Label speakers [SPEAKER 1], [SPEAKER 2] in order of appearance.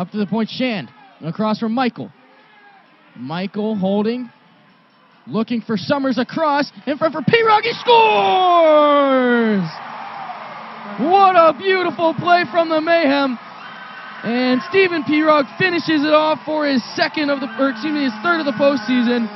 [SPEAKER 1] Up to the point, Shand. Across from Michael. Michael holding. Looking for Summers across. In front for Pierog. He scores! What a beautiful play from the Mayhem. And Stephen Pierog finishes it off for his second of the, or excuse me, his third of the postseason.